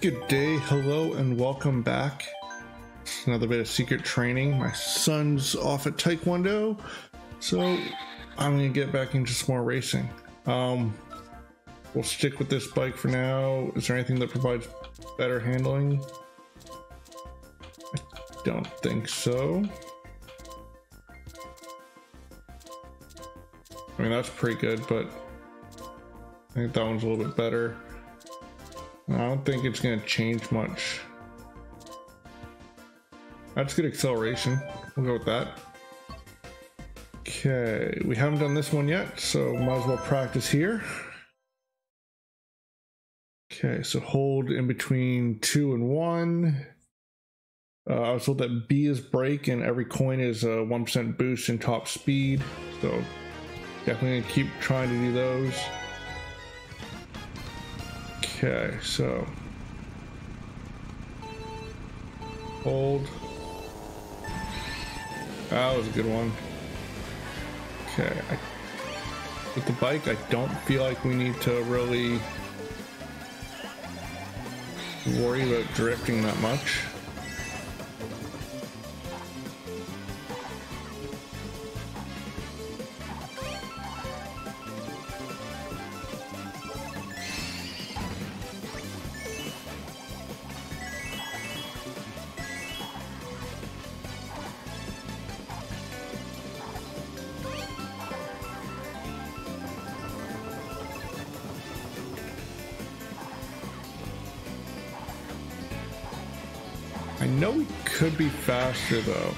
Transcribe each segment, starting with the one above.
Good day, hello, and welcome back. Another bit of secret training. My son's off at Taekwondo, so I'm gonna get back into some more racing. Um, we'll stick with this bike for now. Is there anything that provides better handling? I don't think so. I mean, that's pretty good, but I think that one's a little bit better. I don't think it's going to change much. That's good acceleration. We'll go with that. Okay, we haven't done this one yet, so might as well practice here. Okay, so hold in between two and one. Uh, I was told that B is brake and every coin is a 1% boost in top speed. So definitely keep trying to do those. Okay, so hold. Ah, that was a good one. Okay, I, with the bike, I don't feel like we need to really worry about drifting that much. I know we could be faster though.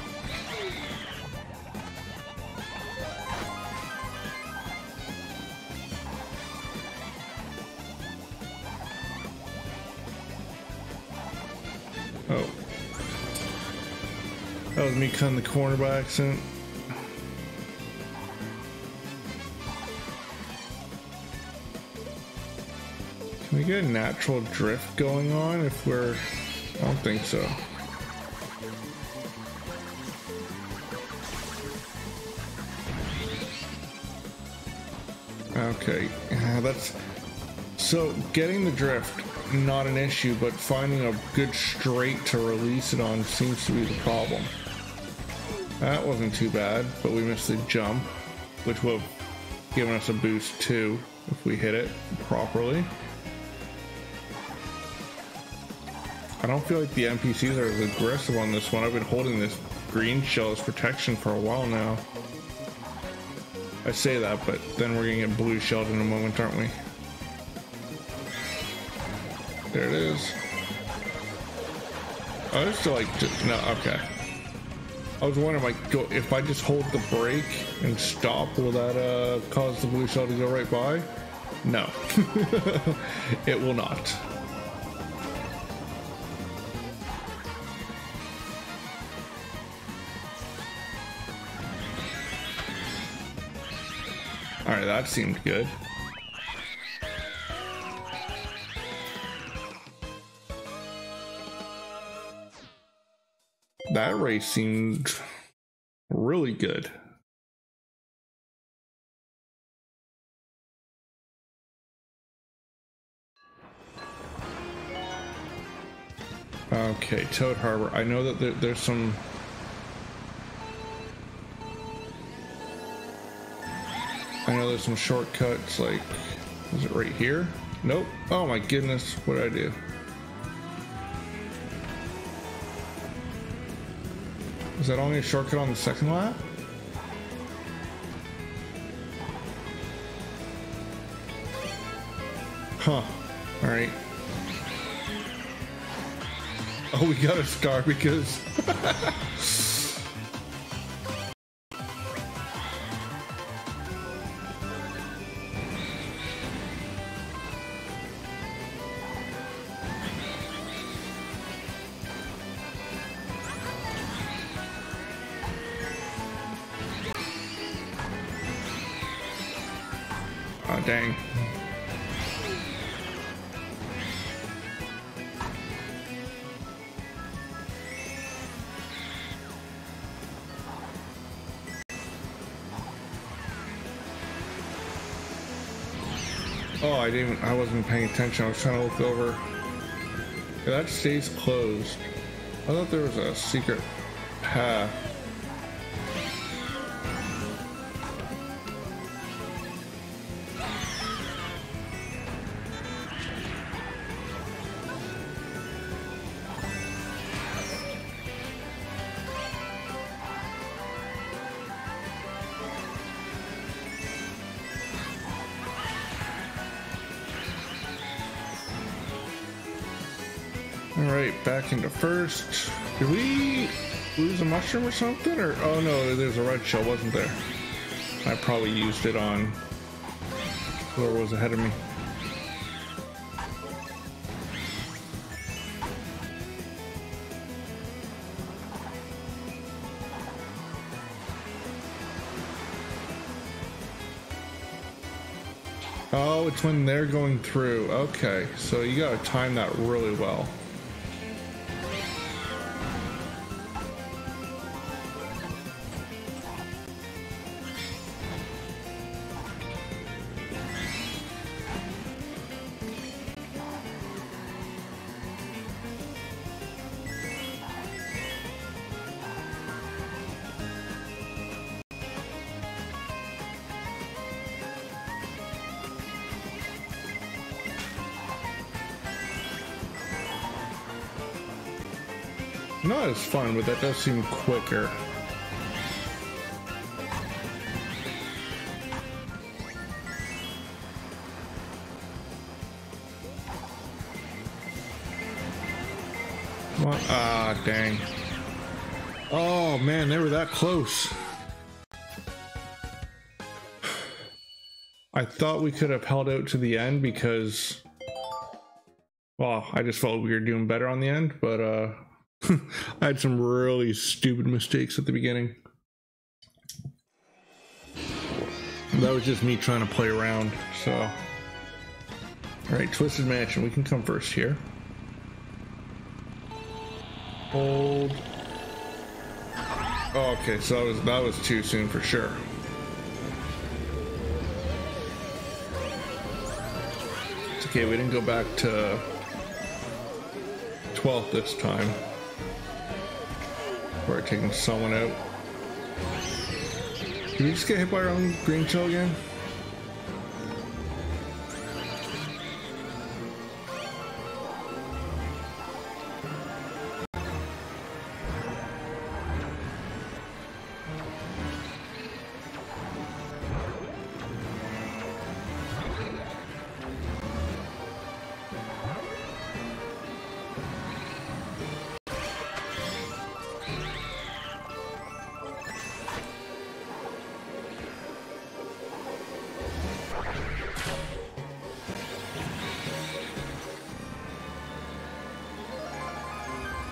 Oh. That was me cutting the corner by accident. Can we get a natural drift going on if we're... I don't think so. Okay, uh, that's so getting the drift not an issue, but finding a good straight to release it on seems to be the problem. That wasn't too bad, but we missed the jump, which will have given us a boost too if we hit it properly. I don't feel like the NPCs are as aggressive on this one. I've been holding this green shell as protection for a while now. I say that, but then we're gonna get blue shelled in a moment, aren't we? There it is. Oh, it's still like, no, okay. I was wondering, like, if I just hold the brake and stop, will that uh, cause the blue shell to go right by? No, it will not. Alright, that seemed good. That race seemed really good. Okay, Toad Harbor. I know that there, there's some I know there's some shortcuts, like, is it right here? Nope. Oh my goodness, what did I do? Is that only a shortcut on the second lap? Huh. Alright. Oh, we got a star because... Oh, dang. Oh, I didn't. I wasn't paying attention. I was trying to look over. that stays closed. I thought there was a secret path. All right, back into first. Did we lose a mushroom or something? Or oh no, there's a red shell, wasn't there? I probably used it on whoever was ahead of me. Oh, it's when they're going through. Okay, so you gotta time that really well. Not as fun, but that does seem quicker. What? Ah, dang. Oh man, they were that close. I thought we could have held out to the end because, well, I just felt we were doing better on the end, but uh, I had some really stupid mistakes at the beginning. That was just me trying to play around, so. Alright, Twisted Mansion, we can come first here. Hold. Oh, okay, so that was that was too soon for sure. It's okay, we didn't go back to 12th this time. Taking someone out. Did we just get hit by our own green shell again?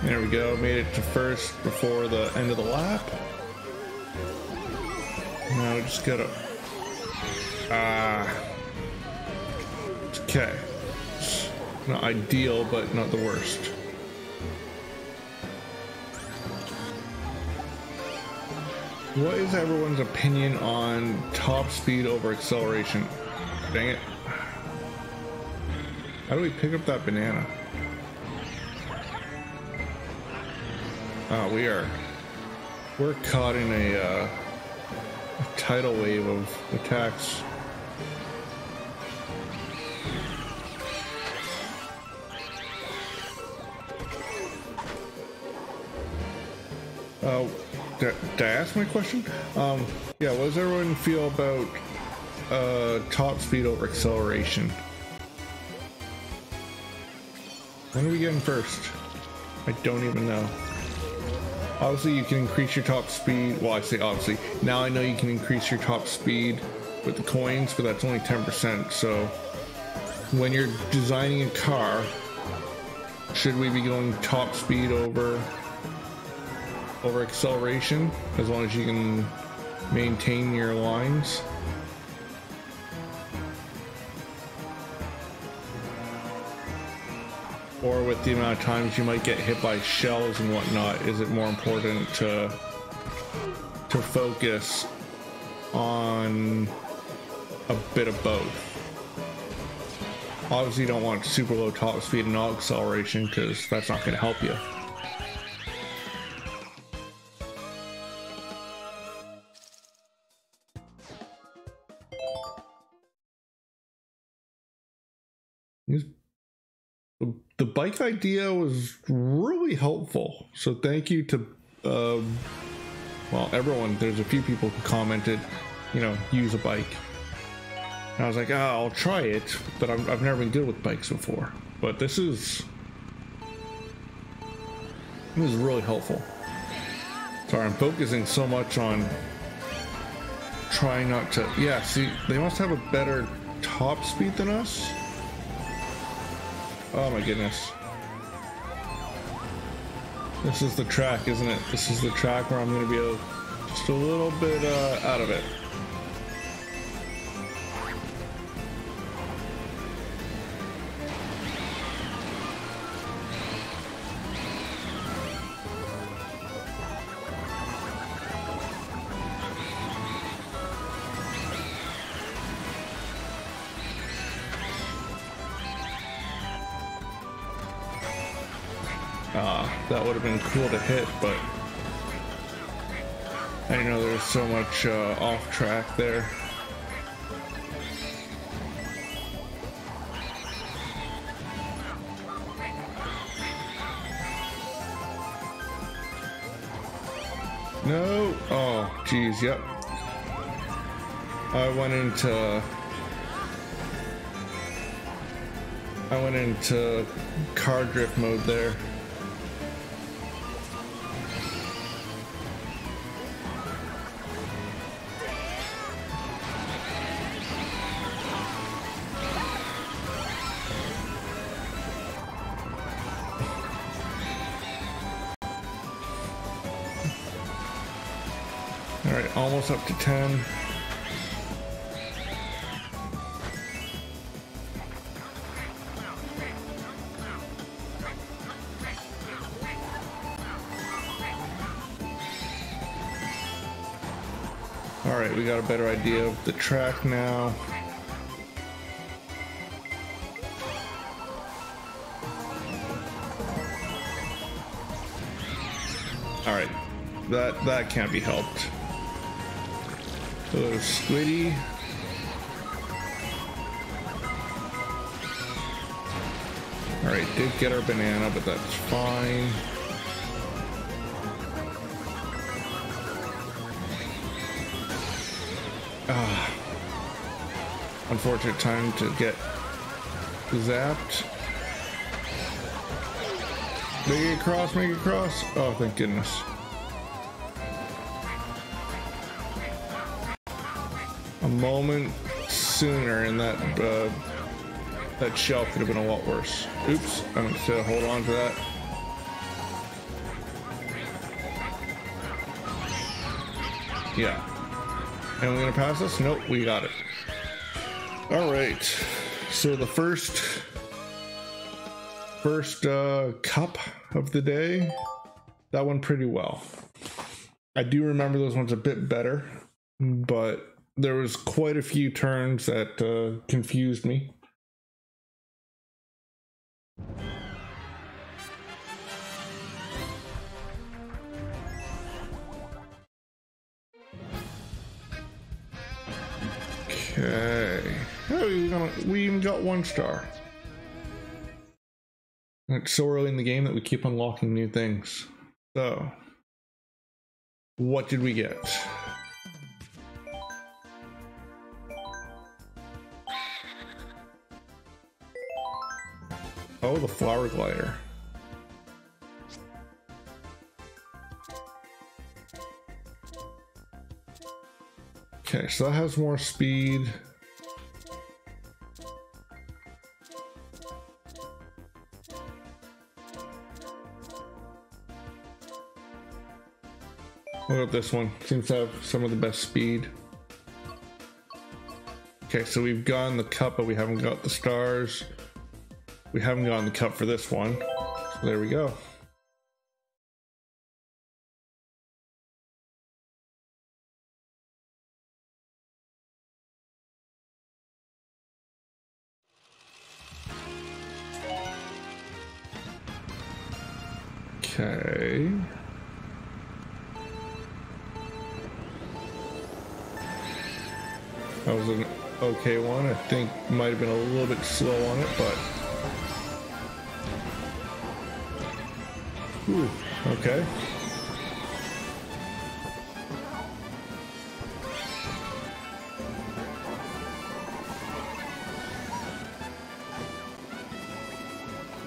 There we go, made it to first before the end of the lap. Now we just gotta... Ah... Uh, okay. Not ideal, but not the worst. What is everyone's opinion on top speed over acceleration? Dang it. How do we pick up that banana? Oh, we are. We're caught in a, uh, a tidal wave of attacks. Uh, did, did I ask my question? Um, yeah, what does everyone feel about uh, top speed over acceleration? When are we getting first? I don't even know. Obviously, you can increase your top speed. Well, I say obviously. Now I know you can increase your top speed with the coins, but that's only 10%. So when you're designing a car, should we be going top speed over over acceleration as long as you can maintain your lines? Or with the amount of times you might get hit by shells and whatnot, is it more important to to focus on a bit of both? Obviously, you don't want super low top speed and all acceleration because that's not going to help you. The bike idea was really helpful. So thank you to, um, well, everyone. There's a few people who commented, you know, use a bike. And I was like, oh, I'll try it, but i have never been good with bikes before. But this is, this is really helpful. Sorry, I'm focusing so much on trying not to. Yeah, see, they must have a better top speed than us. Oh my goodness. This is the track, isn't it? This is the track where I'm going to be a, just a little bit uh, out of it. That would have been cool to hit, but I know there's so much uh, off track there. No. Oh, geez. Yep. I went into. I went into car drift mode there. Almost up to 10. All right, we got a better idea of the track now. All right, that that can't be helped. Hello, Squiddy. Alright, did get our banana, but that's fine. Ah. Unfortunate time to get zapped. Make it cross, make it cross. Oh, thank goodness. Moment sooner and that uh, that shell could have been a lot worse. Oops, I meant to hold on to that. Yeah. And we're gonna pass this? Nope, we got it. All right. So the first first uh, cup of the day, that went pretty well. I do remember those ones a bit better, but there was quite a few turns that uh, confused me. Okay. Oh, gonna, we even got one star. it's so early in the game that we keep unlocking new things. So, what did we get? Oh, the flower glider. Okay, so that has more speed. What about this one? Seems to have some of the best speed. Okay, so we've gotten the cup, but we haven't got the stars. We haven't gotten the cup for this one. So there we go. Okay. That was an okay one. I think might have been a little bit slow on it, but okay.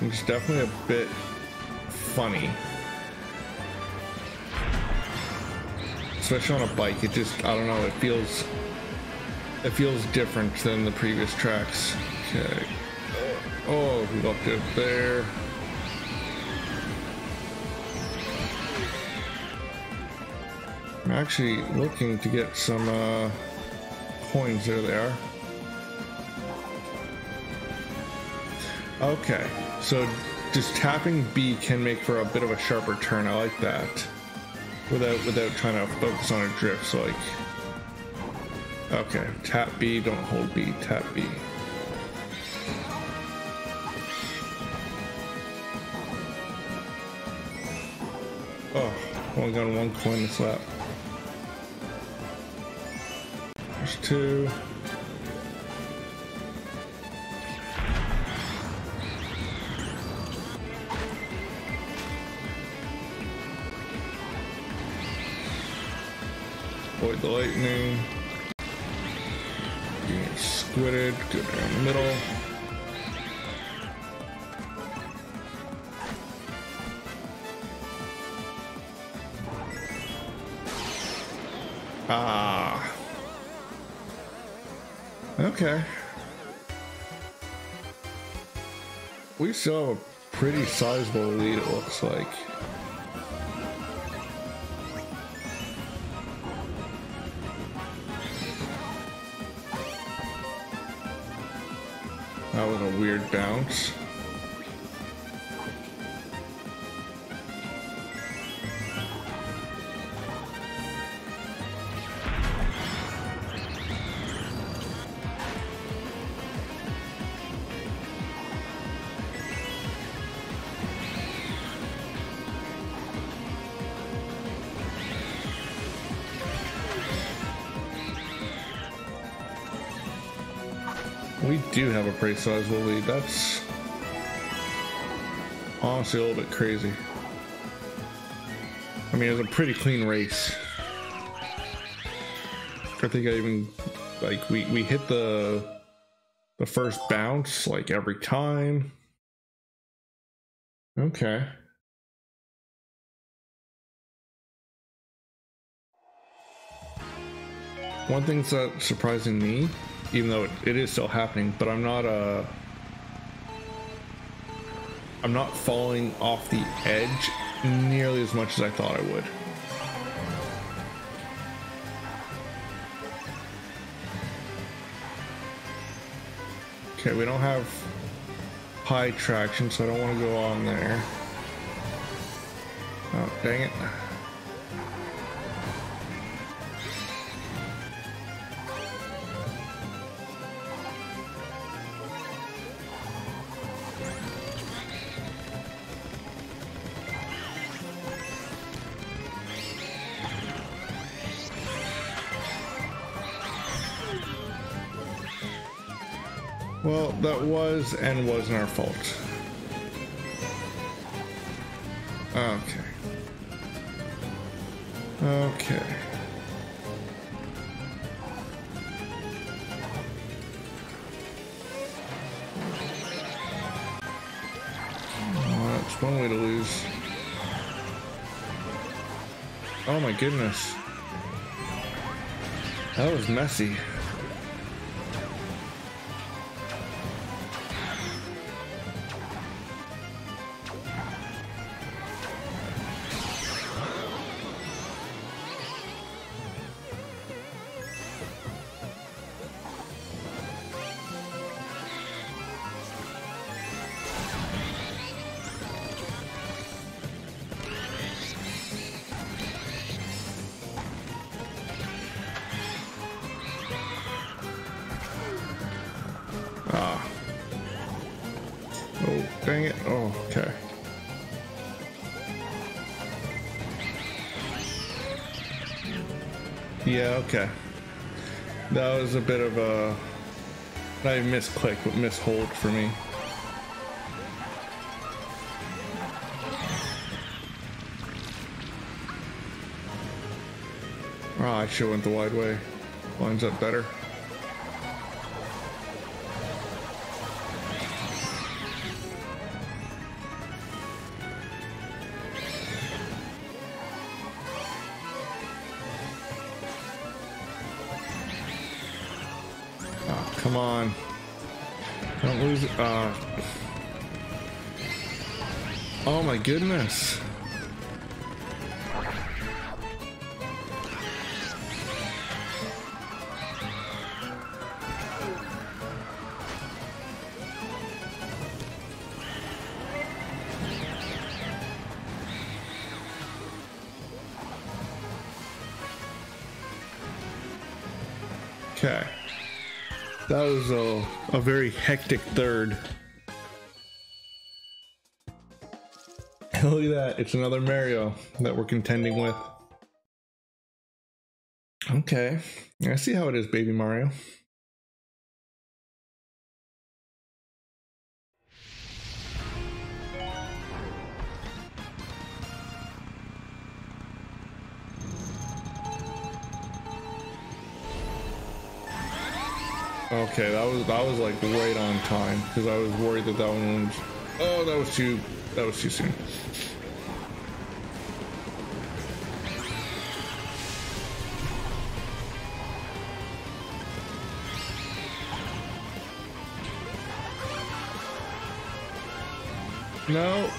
It's definitely a bit funny. Especially on a bike, it just, I don't know, it feels, it feels different than the previous tracks. Okay. Oh, we got there. I'm actually looking to get some uh, coins. There they are. Okay, so just tapping B can make for a bit of a sharper turn. I like that. Without without trying to focus on a drift. So like, okay, tap B, don't hold B, tap B. Oh, only got one coin that's left. Two. Avoid the lightning. Being squidded, go down the middle. Ah. Okay. We still have a pretty sizable lead, it looks like. That was a weird bounce. We do have a pretty sizable lead. That's honestly a little bit crazy. I mean, it was a pretty clean race. I think I even like we we hit the the first bounce like every time. Okay. One thing's that surprising me, even though it, it is still happening, but I'm not uh I'm not falling off the edge nearly as much as I thought I would. Okay, we don't have high traction, so I don't want to go on there. Oh, dang it. That was and wasn't our fault. Okay. Okay. Oh, that's one way to lose. Oh my goodness. That was messy. Dang it. Oh, okay. Yeah, okay. That was a bit of a... Not even misclick, but mishold for me. Oh, I should went the wide way. Lines up better. Goodness. Okay. That was a, a very hectic third. Look at that. It's another Mario that we're contending with. Okay. I see how it is, baby Mario. Okay, that was that was like right on time because I was worried that that one was. Oh, that was too that was too soon. No.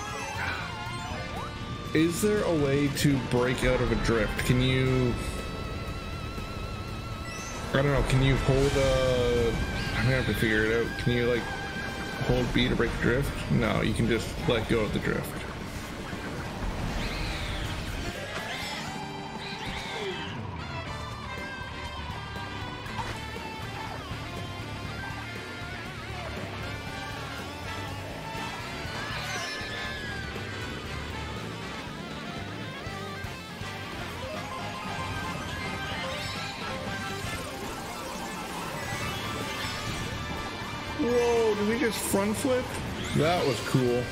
Is there a way to break out of a drift? Can you I don't know, can you hold uh I'm gonna have to figure it out. Can you like hold B to break drift? No, you can just let go of the drift. Front flip? That was cool.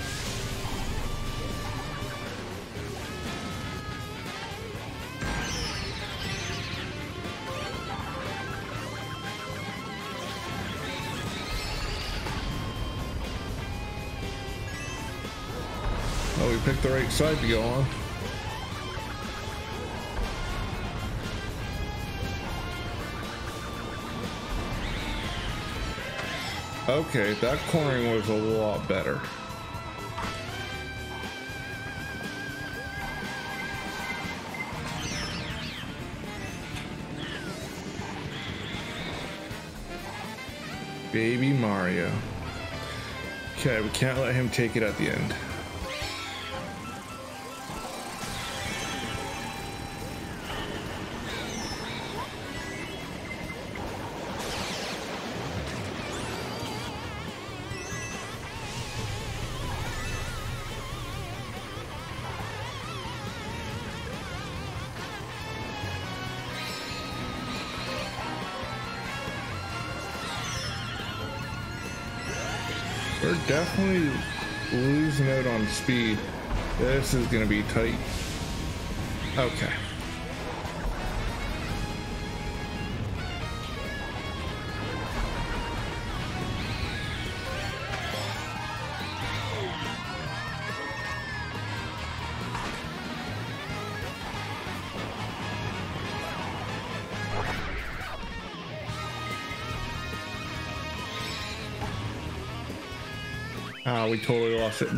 Oh, we picked the right side to go on. Okay, that cornering was a lot better. Baby Mario. Okay, we can't let him take it at the end. Definitely losing out on speed. This is going to be tight. Okay.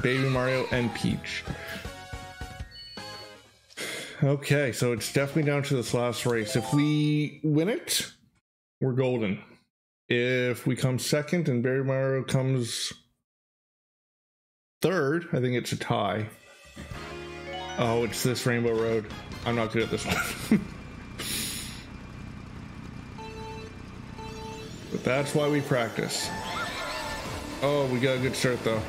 Baby Mario and Peach. Okay, so it's definitely down to this last race. If we win it, we're golden. If we come second and Baby Mario comes third, I think it's a tie. Oh, it's this Rainbow Road. I'm not good at this one. but that's why we practice. Oh, we got a good start though.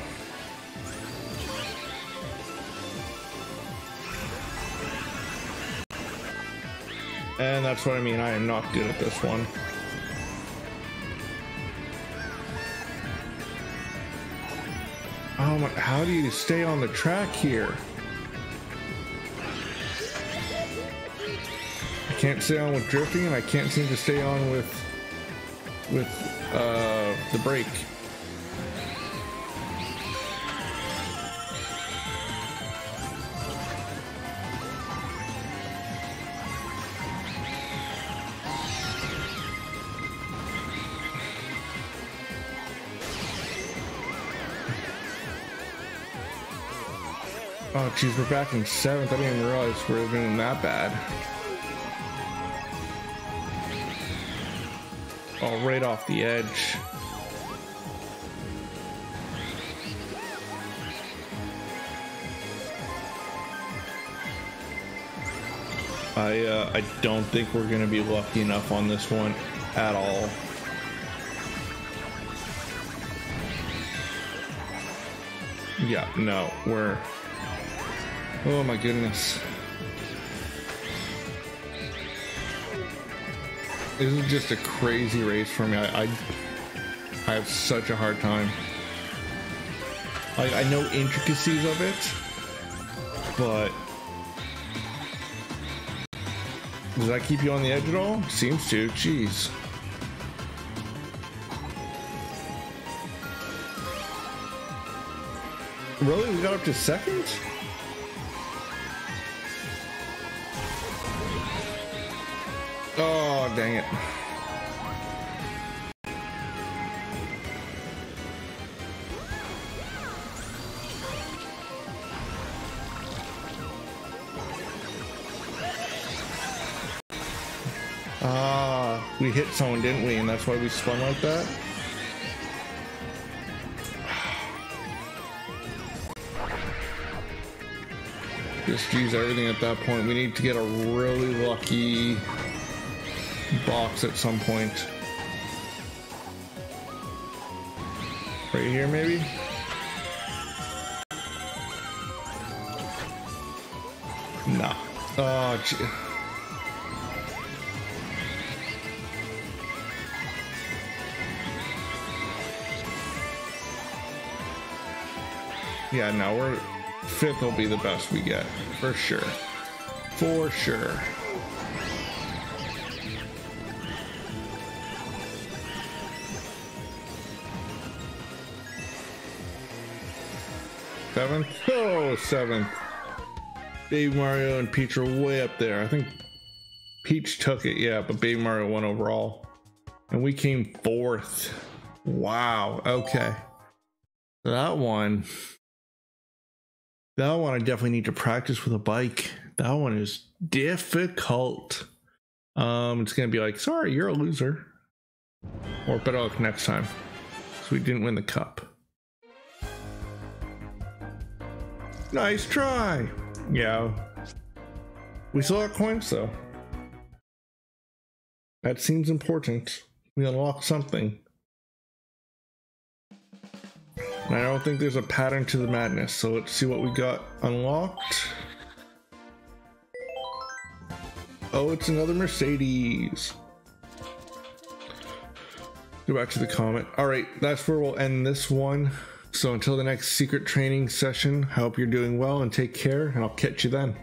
And that's what I mean. I am not good at this one. Oh my, how do you stay on the track here? I can't stay on with drifting and I can't seem to stay on with with uh, the brake. Geez, we're back in seventh. I didn't even realize we are even that bad. Oh, right off the edge. I uh, I don't think we're gonna be lucky enough on this one at all. Yeah, no, we're Oh my goodness. This is just a crazy race for me. I, I, I have such a hard time. I, I know intricacies of it, but does that keep you on the edge at all? Seems to. Jeez. Really? We got up to second? Dang it. Ah, we hit someone, didn't we? And that's why we spun like that? Just use everything at that point. We need to get a really lucky box at some point. Right here, maybe? Nah. Oh, gee. Yeah, no, we're fifth will be the best we get for sure. For sure. Seventh? Oh, seventh. Baby Mario and Peach are way up there. I think Peach took it, yeah, but Baby Mario won overall. And we came fourth. Wow, okay. That one. That one I definitely need to practice with a bike. That one is difficult. Um, it's gonna be like, sorry, you're a loser. Or better luck next time. So we didn't win the cup. Nice try. Yeah. We still got coins though. That seems important. We unlock something. I don't think there's a pattern to the madness, so let's see what we got unlocked. Oh, it's another Mercedes. Go back to the comment. All right, that's where we'll end this one. So until the next secret training session, I hope you're doing well and take care, and I'll catch you then.